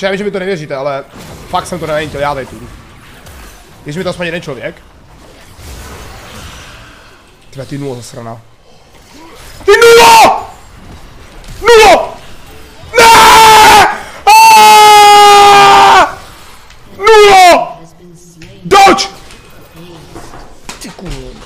Že já vím, že mi to nevěříte, ale fakt jsem to nenajítil, já teď. Když mi to aspoň jeden člověk. Tyhle, ty nulo zasraná. Ty nulo! Nulo! Ne! Nulo! Doč! Ty kurva.